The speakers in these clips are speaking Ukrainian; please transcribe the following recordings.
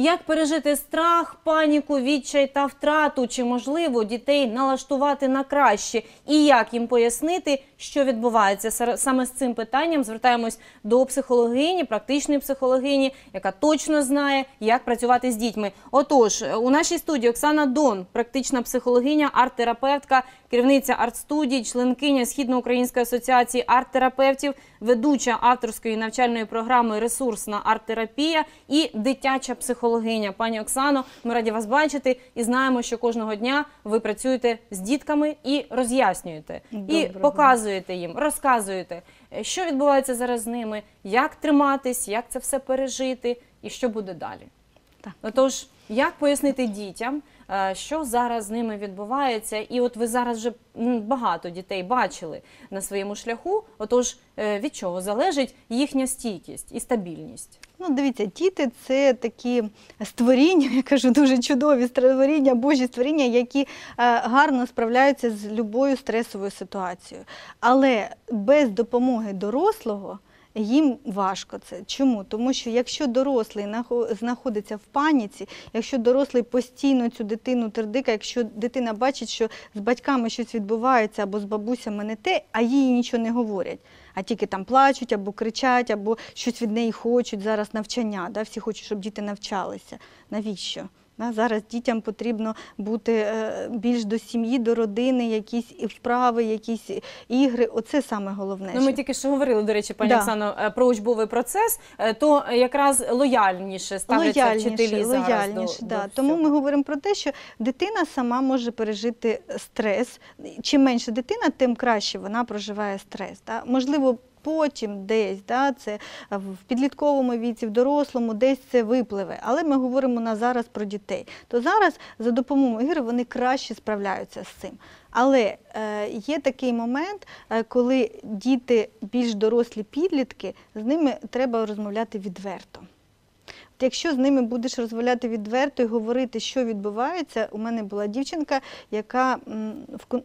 Як пережити страх, паніку, відчай та втрату? Чи можливо дітей налаштувати на краще? І як їм пояснити, що відбувається? Саме з цим питанням звертаємось до психологині, практичної психологині, яка точно знає, як працювати з дітьми. Отож, у нашій студії Оксана Дон, практична психологиня, арт-терапевтка, керівниця арт-студії, членкиня Східноукраїнської асоціації арт-терапевтів, ведуча авторської навчальної програми Ресурсна арт-терапія і дитяча психологиня. Пані Оксано, ми раді вас бачити і знаємо, що кожного дня ви працюєте з дітками і роз'яснюєте, і показуєте їм, розказуєте, що відбувається зараз з ними, як триматись, як це все пережити і що буде далі. Так. Отож, як пояснити дітям, що зараз з ними відбувається? І от ви зараз вже багато дітей бачили на своєму шляху. Отож, е, від чого залежить їхня стійкість і стабільність? Ну, дивіться, діти це такі створіння, я кажу, дуже чудові створіння, божі створіння, які е, гарно справляються з любою стресовою ситуацією. Але без допомоги дорослого їм важко це. Чому? Тому що якщо дорослий нахо- знаходиться в паніці, якщо дорослий постійно цю дитину тердика, якщо дитина бачить, що з батьками щось відбувається або з бабусями не те, а їй нічого не говорять. А тільки там плачуть або кричать, або щось від неї хочуть. Зараз навчання. Да? Всі хочуть, щоб діти навчалися. Навіщо? Зараз дітям потрібно бути е, більш до сім'ї, до родини, якісь вправи, якісь ігри. Оце саме головне. Ну, ми тільки що говорили, до речі, пані Да. Оксано, е, про учбовий процес, е, то якраз лояльніше ставляться лояльніше, вчителі зараз лояльніше, до, да. до Тому ми говоримо про те, що дитина сама може пережити стрес. Чим менше дитина, тим краще вона проживає стрес. Можливо, потім десь, да, це в підлітковому віці, в дорослому, десь це випливе. Але ми говоримо на зараз про дітей. То зараз за допомогою ігри вони краще справляються з цим. Але е, є такий момент, е, коли діти більш дорослі підлітки, з ними треба розмовляти відверто. Якщо з ними будеш розмовляти відверто і говорити, що відбувається, у мене була дівчинка, яка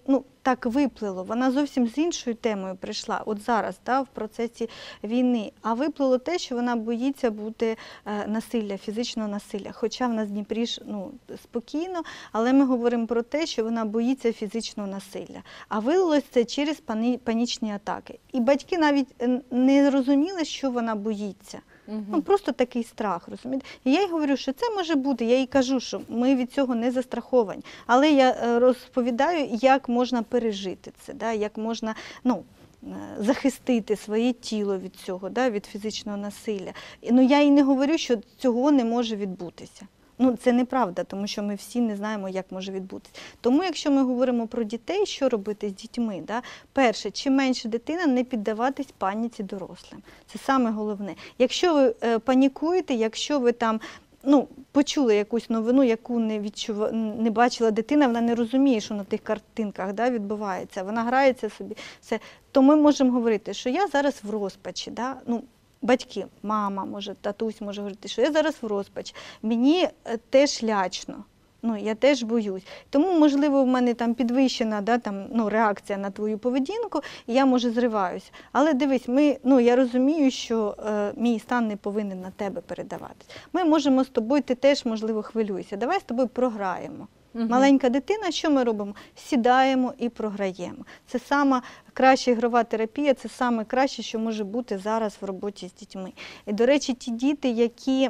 ну, так виплило. Вона зовсім з іншою темою прийшла, от зараз, да, в процесі війни. А виплило те, що вона боїться бути е, насилля, фізичного насилля. Хоча в нас Дніпрі ж ну, спокійно, але ми говоримо про те, що вона боїться фізичного насилля. А вилилось це через пані, панічні атаки. І батьки навіть е, не розуміли, що вона боїться. Ну просто такий страх, розумієте? І я їй говорю, що це може бути. Я їй кажу, що ми від цього не застраховані. Але я е, розповідаю, як можна пережити це, да? як можна ну, е, захистити своє тіло від цього, да? від фізичного насилля. Ну я їй не говорю, що цього не може відбутися. Ну, це неправда, тому що ми всі не знаємо, як може відбутися. Тому, якщо ми говоримо про дітей, що робити з дітьми, да? перше, чим менше дитина, не піддаватись паніці дорослим. Це саме головне. Якщо ви е, панікуєте, якщо ви там. Ну, почули якусь новину, яку не відчува... не бачила дитина, вона не розуміє, що на тих картинках да, відбувається. Вона грається собі. Все. То ми можемо говорити, що я зараз в розпачі. Да? Ну, батьки, мама, може, татусь може говорити, що я зараз в розпачі. Мені е, теж лячно. Ну, я теж боюсь. Тому, можливо, в мене там підвищена да, там, ну, реакція на твою поведінку, і я може зриваюся. Але дивись, ми, ну, я розумію, що е, мій стан не повинен на тебе передаватись. Ми можемо з тобою, ти теж, можливо, хвилюєшся. Давай з тобою програємо. Мгм. Маленька дитина, що ми робимо? Сідаємо і програємо. Це сама краща ігрова терапія, це саме краще, що може бути зараз в роботі з дітьми. І, до речі, ті діти, які.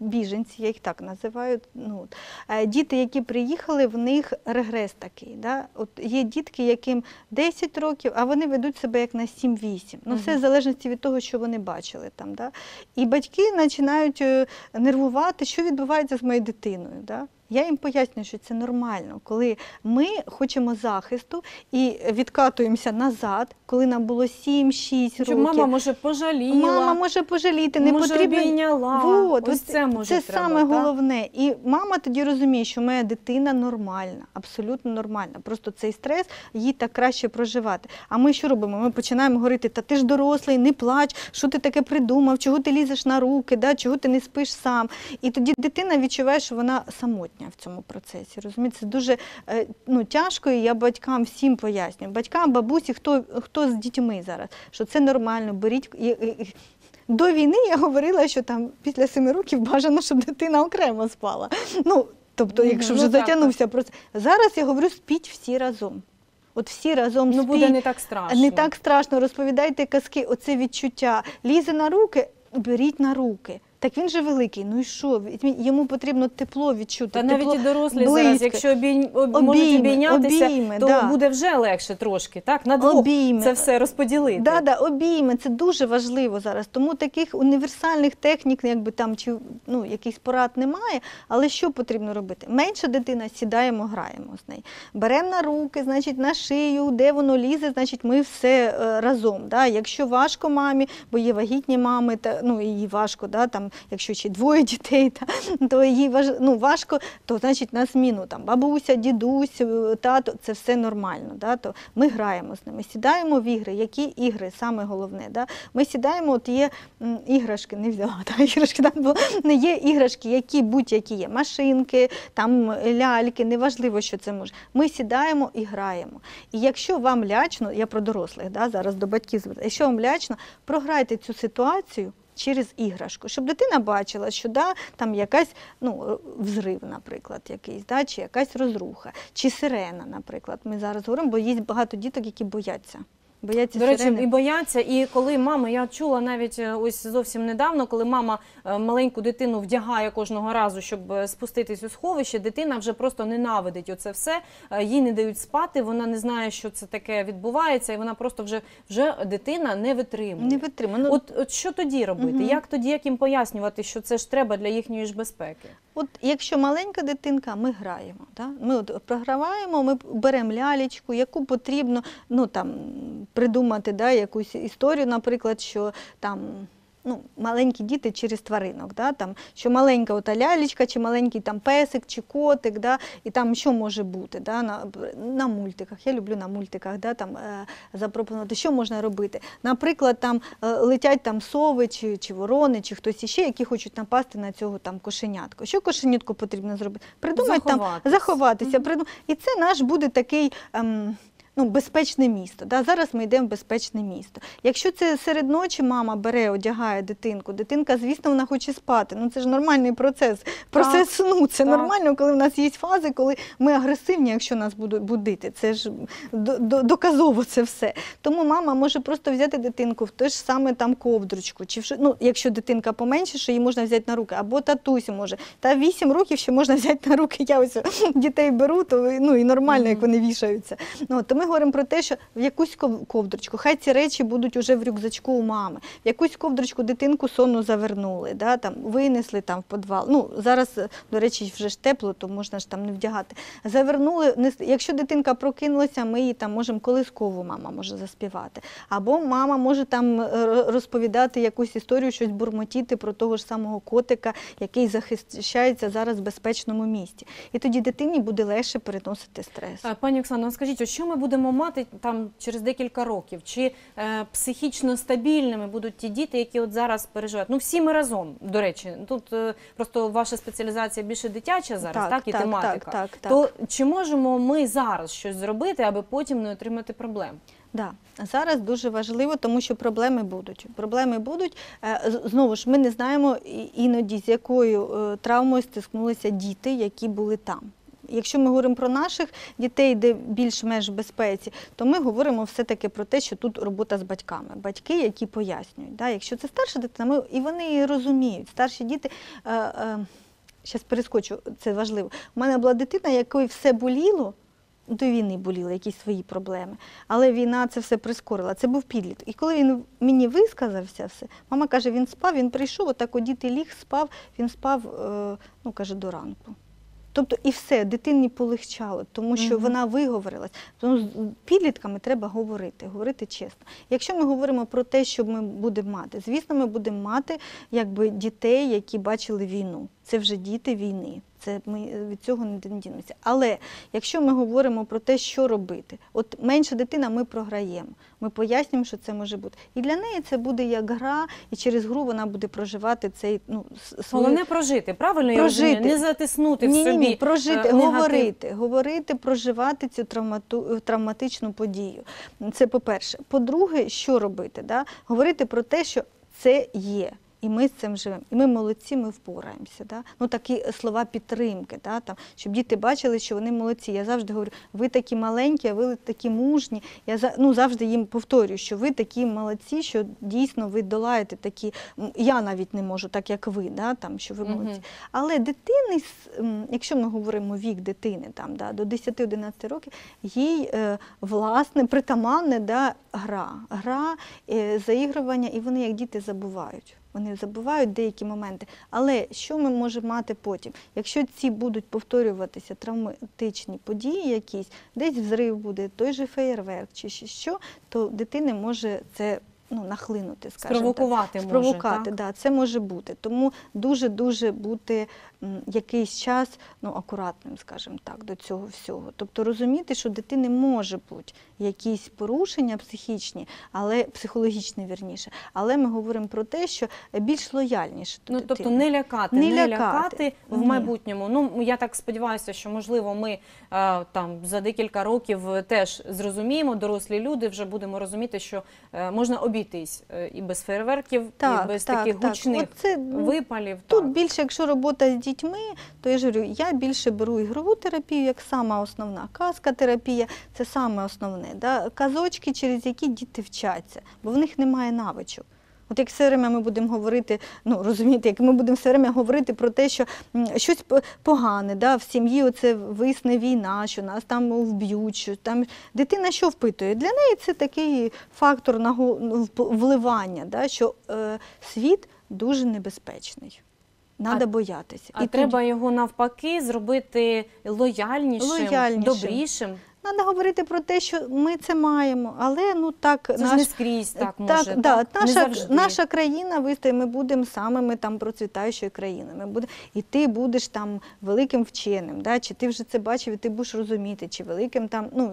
Біженці, я їх так називаю. Ну. Е, діти, які приїхали, в них регрес такий. Да? От є дітки, яким 10 років, а вони ведуть себе як на 7-8. Ну, все в залежності від того, що вони бачили там. Да? І батьки починають е, нервувати, що відбувається з моєю дитиною. Да? Я їм пояснюю, що це нормально, коли ми хочемо захисту і відкатуємося назад, коли нам було 7-6 Що років. мама може пожаліла. Мама може пожаліти, не може, потрібно. обійняла. Вот, ось це може це треба, саме так? головне. І мама тоді розуміє, що моя дитина нормальна, абсолютно нормальна. Просто цей стрес їй так краще проживати. А ми що робимо? Ми починаємо говорити: та ти ж дорослий, не плач, що ти таке придумав, чого ти лізеш на руки, да? чого ти не спиш сам. І тоді дитина відчуває, що вона самотня в цьому процесі. Розумієте, це дуже е, ну, тяжко, і я батькам всім пояснюю. Батькам, бабусі, хто, хто з дітьми зараз, що це нормально, беріть. і- і- і До війни я говорила, що там після семи років бажано, щоб дитина окремо спала. Ну, тобто, якщо ну вже так, затягнувся процес. Зараз я говорю, спіть всі разом. От всі разом Ну спіть. буде не так страшно. Не так страшно, розповідайте казки, оце відчуття. Лізе на руки, беріть на руки. Так він же великий. Ну і що? Йому потрібно тепло відчути. Та тепло, навіть і дорослі зараз, якщо обій... об... Обійми, можуть обійнятися, обійми, то да. буде вже легше трошки, так? На двох Обійми. це все розподілити. Да, да, обійми, це дуже важливо зараз. Тому таких універсальних технік, якби там чи ну, якихось порад немає. Але що потрібно робити? Менша дитина сідаємо, граємо з нею. Беремо на руки, значить, на шию, де воно лізе, значить, ми все е, разом. Да? Якщо важко мамі, бо є вагітні мами, та, ну, їй важко, да, там, якщо ще двоє дітей, та, то їй важ, ну, важко, то значить на зміну там, бабуся, дідусь, е, тато, це все нормально. Да? То ми граємо з ними, сідаємо в ігри. Які ігри саме головне? Да? Ми сідаємо, от є м, іграшки, не взяла та, іграшки, там, бо не є іграшки, які будь-які є. Машинки, там ляльки, неважливо, що це може. Ми сідаємо і граємо. І якщо вам лячно, я про дорослих, да, зараз до батьків звертаюся, якщо вам лячно, програйте цю ситуацію. Через іграшку, щоб дитина бачила, що да, там якась ну, взрив, наприклад, якийсь, да, чи якась розруха, чи сирена, наприклад. Ми зараз говоримо, бо є багато діток, які бояться. Бояться До речі, сирени. і бояться. І коли мама, я чула навіть е, ось зовсім недавно, коли мама е, маленьку дитину вдягає кожного разу, щоб е, спуститись у сховище, дитина вже просто ненавидить оце все. Їй не дають спати, вона не знає, що це таке відбувається, і вона просто вже вже дитина не витримує. Не витримано. Ну, От, от що тоді робити? Мгм. Як тоді як їм пояснювати, що це ж треба для їхньої ж безпеки? От якщо маленька дитинка, ми граємо. Да? Ми от програваємо, ми беремо лялечку, яку потрібно ну, там, придумати да, якусь історію, наприклад, що там. Ну, маленькі діти через тваринок, да, там, що маленька ота лялечка, чи маленький там песик, чи котик, да, і там що може бути да, на, на мультиках. Я люблю на мультиках да, там, е, запропонувати, що можна робити. Наприклад, там е, летять там сови, чи, чи ворони, чи хтось іще, які хочуть напасти на цього там кошенятку. Що кошенятку потрібно зробити? Придумати там заховатися. Придум... І це наш буде такий. Ем, Ну, безпечне місто. Да? Зараз ми йдемо в безпечне місто. Якщо це серед ночі мама бере, одягає дитинку, дитинка, звісно, вона хоче спати. Ну це ж нормальний процес. Процес сну. Це Так. нормально, коли в нас є фази, коли ми агресивні, якщо нас будуть будити. Це ж до- до- доказово це все. Тому мама може просто взяти дитинку в те ж саме там ковдручку. Чи в ну, якщо дитинка поменше, що її можна взяти на руки, або татусь може. Та 8 років ще можна взяти на руки. Я ось дітей беру, то ну і нормально, як вони вішаються. Ну, то ми говоримо про те, що в якусь ков- ковдручку, хай ці речі будуть уже в рюкзачку у мами. В якусь ковдручку дитинку сонну завернули, да, там, винесли там в підвал. Ну, зараз, е, до речі, вже ж тепло, то можна ж там не вдягати. Завернули, якщо дитинка прокинулася, ми її там можемо колискову мама може заспівати. Або мама може там е, розповідати якусь історію, щось бурмотіти про того ж самого котика, який захищається зараз в безпечному місті. І тоді дитині буде легше переносити стрес. Пані Оксано, скажіть, що ми будемо мати там через декілька років? Чи е, психічно стабільними будуть ті діти, які от зараз переживають? Ну всі ми разом, до речі, тут е, просто ваша спеціалізація більше дитяча зараз, так, Так, і так, тематика. так, так, То чи можемо ми зараз щось зробити, аби потім не отримати проблем? Да. Зараз дуже важливо, тому що проблеми будуть. Проблеми будуть. Е, Знову ж ми не знаємо іноді, з якою е, травмою стикнулися діти, які були там. Якщо ми говоримо про наших дітей, де більш-менш безпеці, то ми говоримо все-таки про те, що тут робота з батьками. Батьки, які пояснюють. Да? Якщо це старша дитина, ми, і вони її розуміють. Старші діти. Е, е, Зараз перескочу, це важливо. У мене була дитина, якої все боліло, до війни боліли якісь свої проблеми. Але війна це все прискорила. Це був підліт. І коли він мені висказався все, мама каже, він спав, він прийшов, отак от діти ліг, спав, він спав, е, ну каже, до ранку. Тобто і все, дитині полегчало, тому що вона виговорилась. Тому з підлітками треба говорити, говорити чесно. Якщо ми говоримо про те, що ми будемо мати, звісно, ми будемо мати якби дітей, які бачили війну. Це вже діти війни. Це ми е, від цього не дінемося. Але якщо ми говоримо про те, що робити, от менша дитина ми програємо. Ми пояснюємо, що це може бути. І для неї це буде як гра, і через гру вона буде проживати цей ну свою Головне прожити, правильно я розумію? Не затиснути в ні, собі ні, ні, прожити, е, негатив. говорити, говорити, проживати цю травмату, травматичну подію. Це по-перше. По-друге, що робити? Да? Говорити про те, що це є. І ми з цим живемо. І ми молодці, ми впораємося. Да? Ну, такі слова підтримки, да? Там, щоб діти бачили, що вони молодці. Я завжди говорю, ви такі маленькі, а ви такі мужні. Я ну, завжди їм повторюю, що ви такі молодці, що дійсно ви долаєте такі. Я навіть не можу, так як ви, да? там, що ви молодці. Але дитини, якщо ми говоримо вік дитини там, да, до 10-11 років, їй е, власне притаманне да, гра, гра, е, заігрування, і вони як діти забувають. Вони забувають деякі моменти. Але що ми можемо мати потім? Якщо ці будуть повторюватися травматичні події, якісь, десь взрив буде, той же феєрверк чи що, то дитина може це ну, нахлинути, скажімо так. Спровокувати може, так? да, це може бути. Тому дуже-дуже бути м, якийсь час ну, акуратним, скажімо так, до цього всього. Тобто розуміти, що дитини може бути якісь порушення психічні, але психологічні вірніше. Але ми говоримо про те, що більш лояльніше до Ну, дитини. тобто не лякати, Не не, лякати. лякати в майбутньому. Ну я так сподіваюся, що можливо ми е, там за декілька років теж зрозуміємо, дорослі люди вже будемо розуміти, що е, можна обійтись е, і без фейерверків, Так, і без так, таких так. гучних Оце, ну, випалів. Тут так. більше, якщо робота з дітьми, то я ж говорю, я більше беру ігрову терапію як сама основна. Казка терапія це саме основне. Да? Казочки, через які діти вчаться, бо в них немає навичок. От як все время ми будемо говорити, ну розумієте, як ми будемо все время говорити про те, що щось погане, да, в сім'ї оце висне війна, що нас там вб'ють, що там дитина що впитує? Для неї це такий фактор ну, вливання, да, що е, світ дуже небезпечний. Надо А- боятися. А треба його навпаки зробити лояльнішим, Лояльнішим. добрішим. Треба говорити про те, що ми це маємо, але ну так Це ж не скрізь так може. так, да, так? Наша, наша країна вистоїть, ми будемо самими там процвітаючою країною. Буде, і ти будеш там великим вченим, да? чи ти вже це бачив, і ти будеш розуміти, чи великим там ну,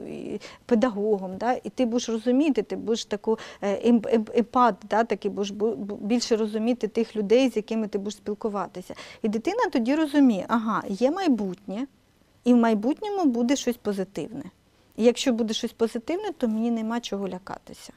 педагогом, да? і ти будеш розуміти, ти будеш таку е, ем- ем- емпат, да? такий будеш бу- бу- більше розуміти тих людей, з якими ти будеш спілкуватися. І дитина тоді розуміє, ага, є майбутнє, і в майбутньому буде щось позитивне. Якщо буде щось позитивне, то мені нема чого лякатися.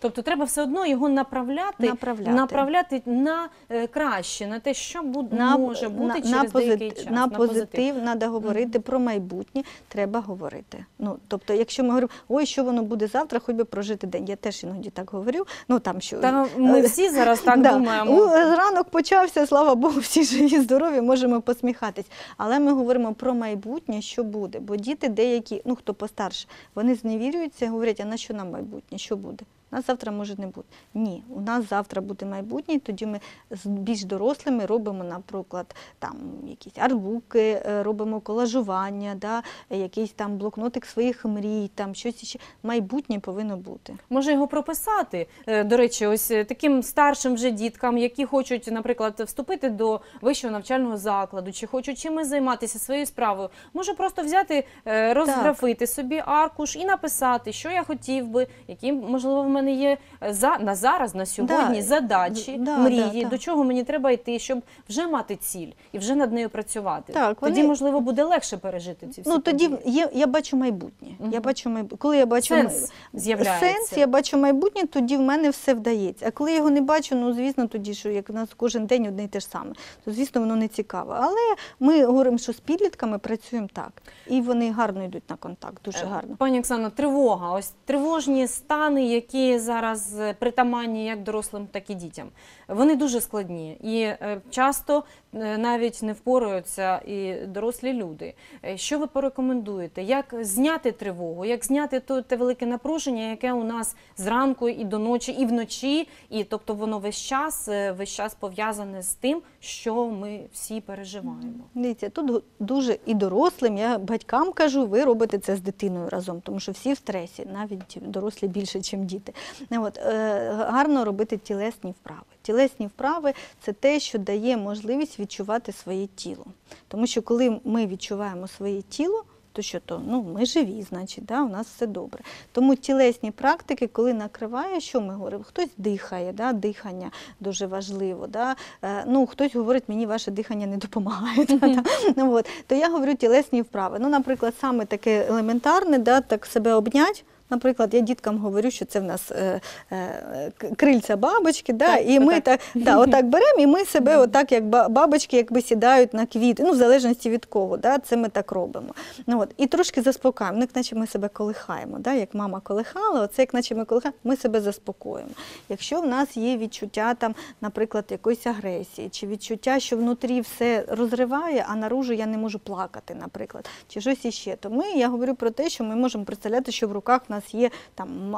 Тобто треба все одно його направляти, Направляти. направляти на е, краще, на те, що буде, На, може бути на, через на, деякий час. на позитив треба говорити про майбутнє, треба говорити. Ну, тобто, якщо ми говоримо, ой, що воно буде завтра, хоч би прожити день. Я теж іноді так говорю. Ну, там, що, Та ми всі зараз так Да. думаємо. Е, Ранок почався, слава Богу, всі живі, здорові, можемо посміхатись. Але ми говоримо про майбутнє, що буде. Бо діти деякі, ну хто постарше, вони зневірюються, говорять, а на що нам майбутнє? Що буде? Нас завтра може не бути. Ні, у нас завтра буде майбутнє, тоді ми з більш дорослими робимо, наприклад, там якісь арбуки, е, робимо колажування, да, якийсь там блокнотик своїх мрій, там щось ще. Майбутнє повинно бути. Може його прописати. Е, До речі, ось е, таким старшим вже діткам, які хочуть, наприклад, вступити до вищого навчального закладу, чи хочуть чимось займатися своєю справою. Може просто взяти, розграфити собі аркуш і написати, що я хотів би, які можливо в мене є е, за на зараз, на сьогодні Да, задачі, да, мрії, да, да. до чого мені треба йти, щоб вже мати ціль і вже над нею працювати. Так, Тоді можливо буде легше пережити ці всі Ну тоді є, я бачу майбутнє. Мгм. Я бачу майбутнє. Коли я бачу Сенс май- з'являється. сенс, я бачу майбутнє, тоді в мене все вдається. А коли я його не бачу, ну звісно, тоді що як у нас кожен день одне й те ж саме, то звісно воно не цікаво. Але ми говоримо, що з підлітками працюємо так, і вони гарно йдуть на контакт, дуже Е, гарно. Пані Оксано, тривога. Ось тривожні стани, які зараз притаманні як дорослим, так і дітям. Вони дуже складні і е, часто е, навіть не впораються і дорослі люди. Е, Що ви порекомендуєте? Як зняти тривогу? Як зняти те велике напруження, яке у нас зранку і до ночі, і вночі, і тобто воно весь час, весь час пов'язане з тим, що ми всі переживаємо. Дивіться, тут дуже і дорослим, я батькам кажу, ви робите це з дитиною разом, тому що всі в стресі, навіть дорослі більше, ніж діти. От, е, гарно робити тілесні вправи. Тілесні вправи це те, що дає можливість відчувати своє тіло. Тому що коли ми відчуваємо своє тіло, то що то? Ну, ми живі, значить, да, у нас все добре. Тому тілесні практики, коли накриває, що ми говоримо? Хтось дихає, да, дихання дуже важливо. Да? Е, ну, хтось говорить, мені ваше дихання не допомагає. Да, да. Ну, от. То я говорю тілесні вправи. Ну, наприклад, саме таке елементарне, да, так себе обнять. Наприклад, я діткам говорю, що це в нас е, е, крильця бабочки, да, Так, і ми отак. так, да, отак беремо, і ми себе отак, як бабочки, якби сідають на квіти, ну, в залежності від кого, да, це ми так робимо. Ну, от, і трошки заспокаємо, ну, як наче ми себе колихаємо, да, як мама колихала, оце як наче ми колихаємо, ми себе заспокоїмо. Якщо в нас є відчуття, там, наприклад, якоїсь агресії, чи відчуття, що внутрі все розриває, а наружу я не можу плакати, наприклад, чи щось іще, то ми, я говорю про те, що ми можемо представляти, що в руках в нас є там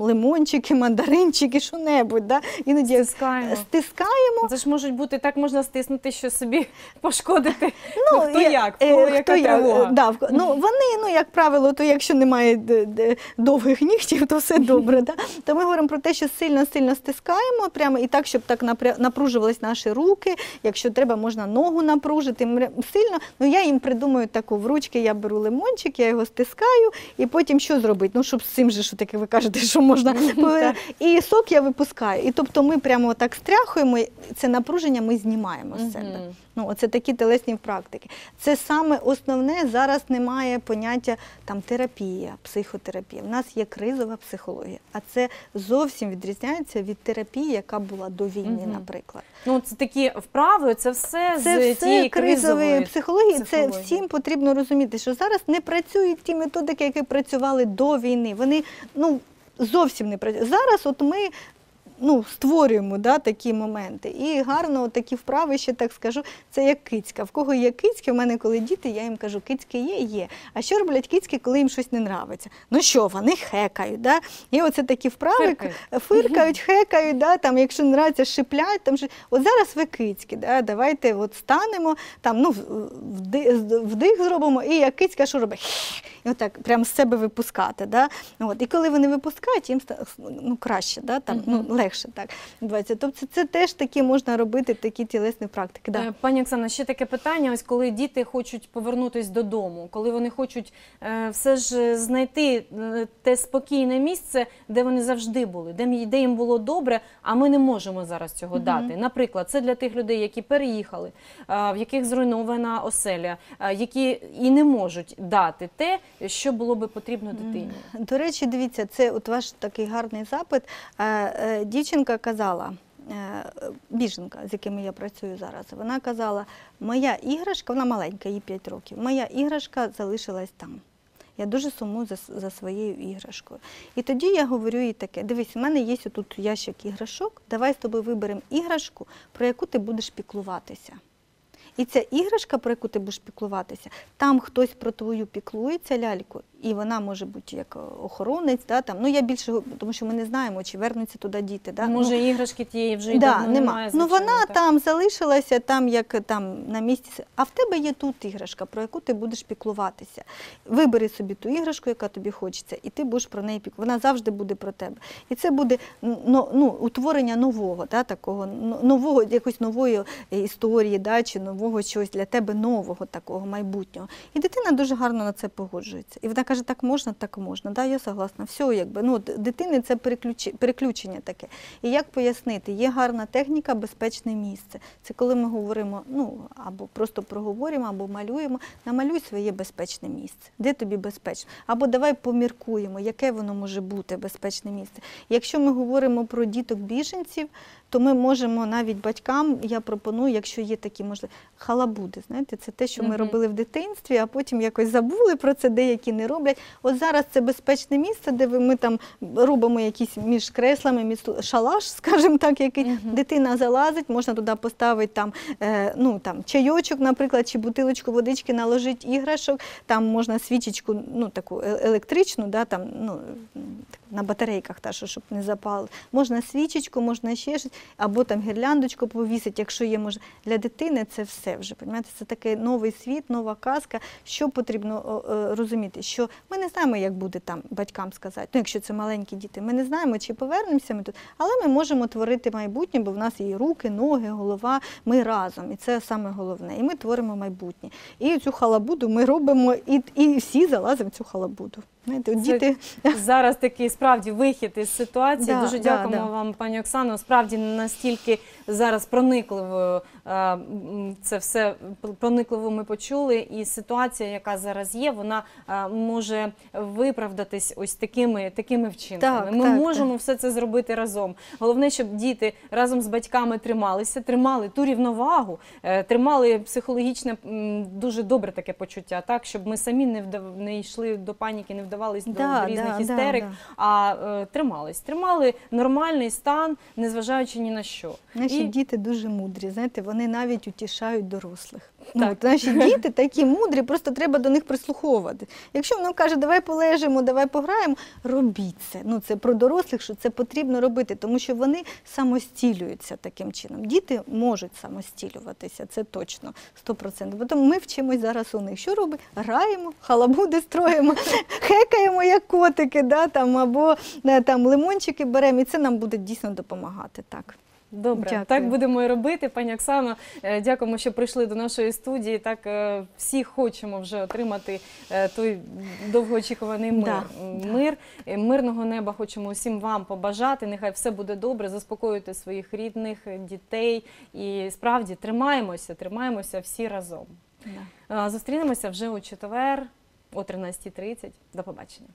лимончики, мандаринчики, що-небудь. Да? Іноді Стискаємо. стискаємо. Це ж можуть бути так можна стиснути, що собі пошкодити. Ну, хто я- як, е, хто яка як, тривога. е, Да, в- ну, вони, ну, як правило, то якщо немає д- д- довгих нігтів, то все добре. Да? То ми говоримо про те, що сильно-сильно стискаємо, прямо і так, щоб так напружувались наші руки. Якщо треба, можна ногу напружити сильно. Ну, я їм придумаю таку в ручки, я беру лимончик, я його стискаю, і потім що зробити? Ну, щоб з цим же, що таке ви кажете, що можна. І сок я випускаю. І тобто ми прямо так стряхуємо, це напруження ми знімаємо з себе. Ну, оце такі телесні практики. Це саме основне. Зараз немає поняття там терапія, психотерапія. В нас є кризова психологія, а це зовсім відрізняється від терапії, яка була до війни, наприклад. Ну, це такі вправи, це все Це з все тієї кризової кризової психології. Це всім потрібно розуміти, що зараз не працюють ті методики, які працювали до війни. Вони ну зовсім не працюють. Зараз, от ми. Ну, створюємо да, такі моменти. І гарно такі вправи, ще так скажу, це як кицька. В кого є кицьки, в мене коли діти, я їм кажу, кицьки є, є. А що роблять кицьки, коли їм щось не нравиться? Ну що, вони хекають. Да? І оце такі вправи Фиркають. фиркають, хекають, да, там, якщо не нравиться, шиплять. Там, от зараз ви кицьки, да, давайте от станемо, там, ну, вдих, зробимо, і як кицька що робить? І отак прямо з себе випускати. Да? От. І коли вони випускають, їм ну, краще, да, там, ну, Мгм. Легше так відбувається. Тобто це теж такі можна робити такі тілесні практики. Да. Е, Пані Оксана, ще таке питання: ось коли діти хочуть повернутися додому, коли вони хочуть е, все ж знайти е, те спокійне місце, де вони завжди були, де, їм було добре, а ми не можемо зараз цього Мгм. дати. Наприклад, це для тих людей, які переїхали, в яких зруйнована оселя, які і не можуть дати те, що було би потрібно дитині. До речі, дивіться, це от ваш такий гарний запит. Дівчинка казала, е, біженка, з якими я працюю зараз, вона казала, моя іграшка, вона маленька, їй 5 років, моя іграшка залишилась там. Я дуже сумую за, за своєю іграшкою. І тоді я говорю їй таке: дивись, у мене є тут ящик іграшок, давай з тобою виберемо іграшку, про яку ти будеш піклуватися. І ця іграшка, про яку ти будеш піклуватися, там хтось про твою піклується ляльку, і вона може бути як охоронець. Да, там. Ну, я більше, тому що ми не знаємо, чи вернуться туди діти. Да? Може, ну, іграшки тієї вже й да, давно нема. немає. ну вона так. там залишилася, там як там на місці. А в тебе є тут іграшка, про яку ти будеш піклуватися. Вибери собі ту іграшку, яка тобі хочеться, і ти будеш про неї піклуватися. Вона завжди буде про тебе. І це буде ну, ну, утворення нового, да, такого нового, якоїсь нової історії, да, чи нового чогось для тебе нового такого майбутнього. І дитина дуже гарно на це погоджується. І вона каже, так можна, так можна. Да, я согласна. Все, якби ну дитини це переключення таке. І як пояснити, є гарна техніка, безпечне місце. Це коли ми говоримо, ну або просто проговоримо, або малюємо. Намалюй своє безпечне місце. Де тобі безпечно? Або давай поміркуємо, яке воно може бути безпечне місце. Якщо ми говоримо про діток біженців, то ми можемо навіть батькам, я пропоную, якщо є такі можливі, халабуди. Знаєте, це те, що ми робили в дитинстві, а потім якось забули про це, деякі не роблять. От зараз це безпечне місце, де ми там робимо якісь між креслами, між шалаш, скажімо так, який Мгм. дитина залазить, можна туди поставити там, е, ну, там чайочок, наприклад, чи бутилочку водички, наложити іграшок, там можна свічечку, ну таку е- електричну, да, там, ну, на батарейках, та, що, щоб не запали. Можна свічечку, можна ще щось, або там гірляндочку повісити, якщо є може. Для дитини це все вже. Розумієте? Це такий новий світ, нова казка. Що потрібно е, розуміти? Що ми не знаємо, як буде там батькам сказати, ну, якщо це маленькі діти, ми не знаємо, чи повернемося ми тут, але ми можемо творити майбутнє, бо в нас є руки, ноги, голова. Ми разом, і це саме головне. І ми творимо майбутнє. І цю халабуду ми робимо, і, і всі залазимо в цю халабуду. Знаєте, от діти Зараз такий справді вихід із ситуації. Да, Дуже да, дякуємо да. вам, пані Оксано. Справді настільки зараз проникливою це все проникливо ми почули. І ситуація, яка зараз є, вона е, може виправдатись ось такими, такими вчинками. Так, ми так, можемо все це зробити разом. Головне, щоб діти разом з батьками трималися, тримали ту рівновагу, е, тримали психологічне дуже добре таке почуття, так щоб ми самі не вдав... не йшли до паніки, не вдавались до різних да, да, істерик, да. а е, тримались, тримали нормальний стан, незважаючи ні на що. Наші І- діти дуже мудрі, знаєте, вони навіть утішають дорослих. Ну, Так. от наші діти такі мудрі, просто треба до них прислуховувати. Якщо воно каже, давай полежимо, давай пограємо, робіть це. Ну, це про дорослих, що це потрібно робити, тому що вони самостілюються таким чином. Діти можуть самостілюватися, це точно, 100%. Бо Тому ми вчимось зараз у них. Що робимо? Граємо, халабуди строїмо, хекаємо, як котики, да, там, або е, там, лимончики беремо, і це нам буде дійсно допомагати. Так. Добре, Дякую. так будемо і робити. Пані Оксано, е, дякуємо, що прийшли до нашої студії. Так е, всі хочемо вже отримати е, той довгоочікуваний мир. Да, М, да. Мирного неба хочемо усім вам побажати. Нехай все буде добре, заспокоюйте своїх рідних, дітей. І справді тримаємося, тримаємося всі разом. Да. Зустрінемося вже у четвер о 13.30. До побачення.